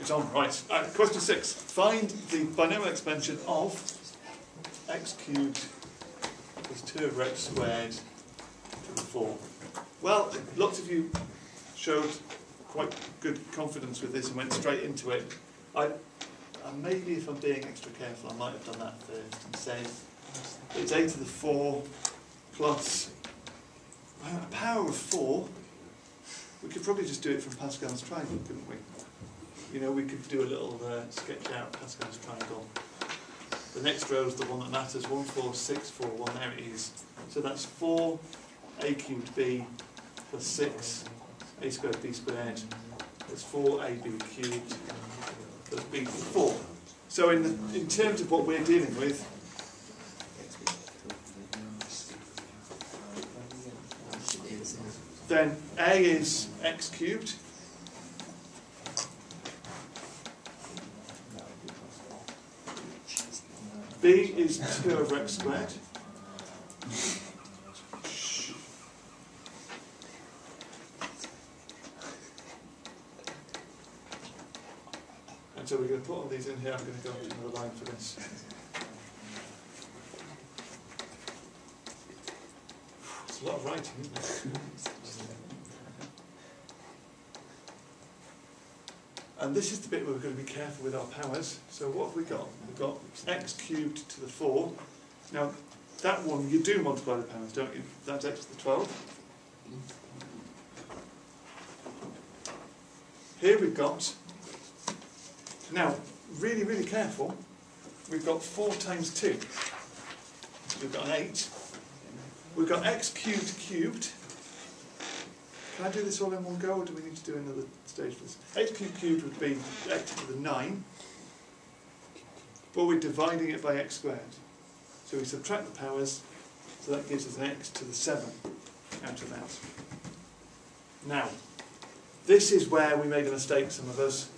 It's on, right. Uh, question six. Find the binomial expansion of x cubed plus 2 over x squared to the 4. Well, lots of you showed quite good confidence with this and went straight into it. I, maybe if I'm being extra careful, I might have done that first and said it's a to the 4 plus a power of 4. We could probably just do it from Pascal's triangle, couldn't we? You know, we could do a little uh, sketch out Pascal's triangle. The next row is the one that matters, 1, 4, 6, 4, 1, there it is. So that's 4 a cubed b plus 6 a squared b squared That's plus 4 ab cubed plus b 4. So in, the, in terms of what we're dealing with, then a is x cubed b is 2 over x squared and so we're going to put all these in here I'm going to go to another line for this. It's a lot of writing isn't it And this is the bit where we're going to be careful with our powers. So what have we got? We've got x cubed to the 4. Now, that one, you do multiply the powers, don't you? That's x to the 12. Here we've got, now, really, really careful, we've got 4 times 2. We've got an 8. We've got x cubed cubed. Can I do this all in one go, or do we need to do another stage for this? x cubed cubed would be x to the 9, but we're dividing it by x squared. So we subtract the powers, so that gives us an x to the 7 out of that. Now, this is where we made a mistake, some of us,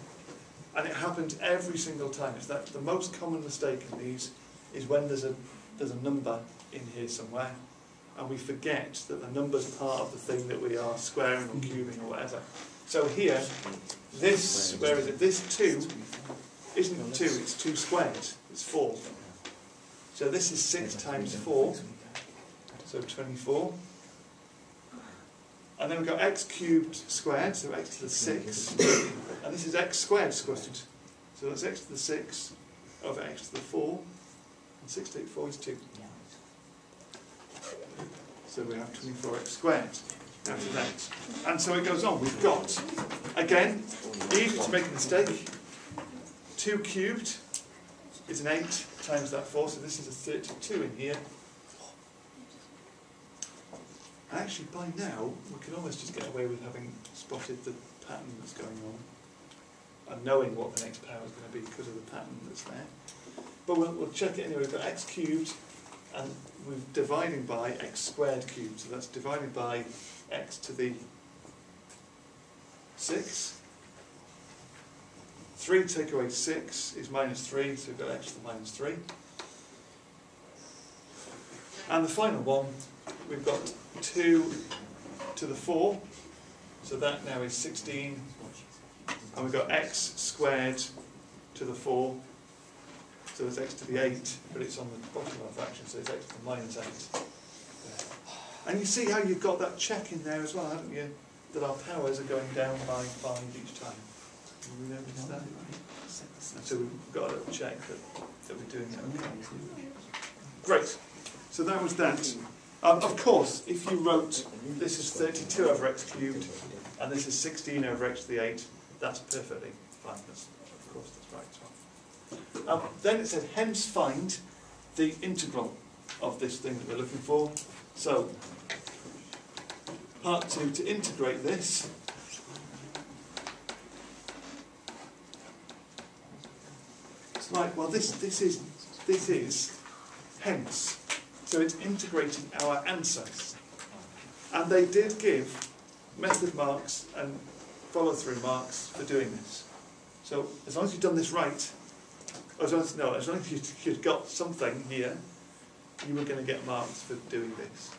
and it happens every single time. It's that the most common mistake in these is when there's a there's a number in here somewhere, and we forget that the number's part of the thing that we are squaring or cubing or whatever. So here, this, where is it? This 2 isn't 2, it's 2 squared. It's 4. So this is 6 times 4, so 24. And then we've got x cubed squared, so x to the 6. And this is x squared squared. So that's x to the 6 over x to the 4. And 6 take 4 is 2. So we have 24x squared of that. And so it goes on. We've got, again, easy to make a mistake. 2 cubed is an 8 times that 4, so this is a 32 in here. Actually, by now, we can almost just get away with having spotted the pattern that's going on and knowing what the next power is going to be because of the pattern that's there. But we'll, we'll check it anyway. We've got x cubed and we're dividing by x squared cubed, so that's divided by x to the 6. 3 take away 6 is minus 3, so we've got x to the minus 3. And the final one, we've got 2 to the 4, so that now is 16, and we've got x squared to the 4, so it's x to the 8, but it's on the bottom of the fraction, so it's x to the minus 8. And you see how you've got that check in there as well, haven't you? That our powers are going down by 5 each time. That? So we've got a little check that, that we're doing that. okay. Great. So that was that. Um, of course, if you wrote this is 32 over x cubed and this is 16 over x to the 8, that's perfectly fine. That's, of course, that's right. Um, then it said, hence find the integral of this thing that we're looking for. So, part two, to integrate this, it's like, well this, this is, this is hence. So it's integrating our answers. And they did give method marks and follow-through marks for doing this. So as long as you've done this right, as long as, no, as long as you, you've got something here, you were going to get marks for doing this.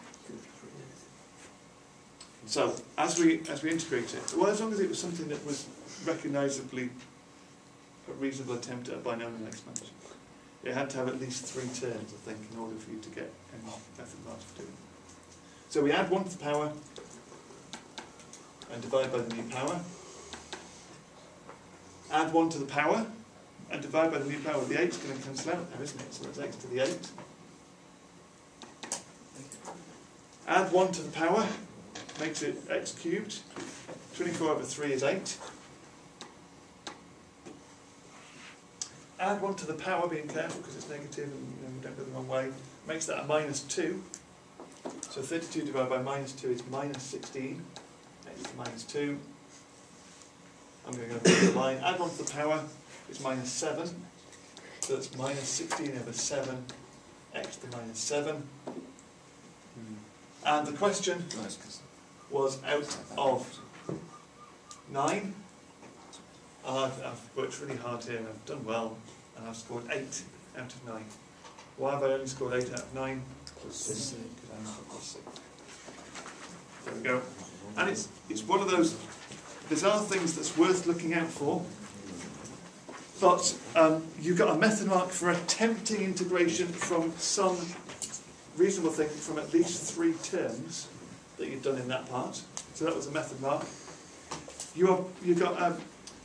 So as we as we integrate it, well, as long as it was something that was recognisably a reasonable attempt at a binomial expansion. It had to have at least three terms, I think, in order for you to get any method marks for doing it. So we add one to the power and divide by the new power. Add one to the power and divide by the new power. The 8's going to cancel out there, isn't it? So that's x to the 8. Add 1 to the power, makes it x cubed. 24 over 3 is 8. Add 1 to the power, being careful because it's negative and you know, we don't go the wrong way, makes that a minus 2. So 32 divided by minus 2 is minus 16. X is minus 2. I'm going to go the line. Add 1 to the power is minus 7. So that's minus 16 over 7, x to minus 7. And the question was out of 9. I've, I've worked really hard here and I've done well and I've scored 8 out of 9. Why have I only scored 8 out of 9? Because I'm not plus 6. There we go. And it's, it's one of those bizarre things that's worth looking out for. But um, you've got a method mark for attempting integration from some reasonable thing from at least three terms that you've done in that part. So that was a method mark. You are, you've got um,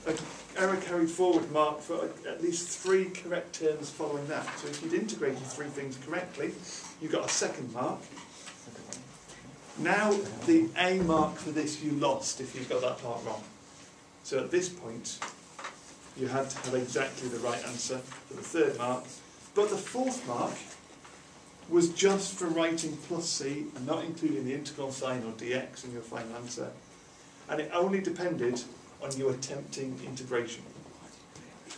an error carried forward mark for at least three correct terms following that. So if you'd integrated three things correctly, you got a second mark. Now the A mark for this you lost if you got that part wrong. So at this point, you had to have exactly the right answer for the third mark. But the fourth mark was just for writing plus c and not including the integral sign or dx in your final answer. And it only depended on you attempting integration.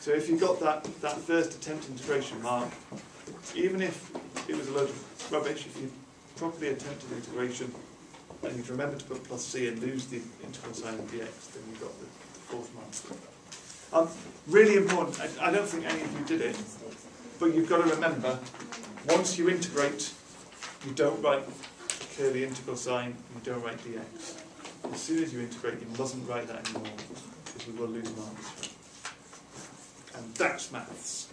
So if you got that, that first attempt integration mark, even if it was a load of rubbish, if you properly attempted integration and you'd remember to put plus c and lose the integral sign of dx, then you got the, the fourth mark. Um, really important, I, I don't think any of you did it, but you've got to remember, once you integrate, you don't write curly integral sign, you don't write dx. As soon as you integrate, you mustn't write that anymore, because we will lose marks. And that's maths.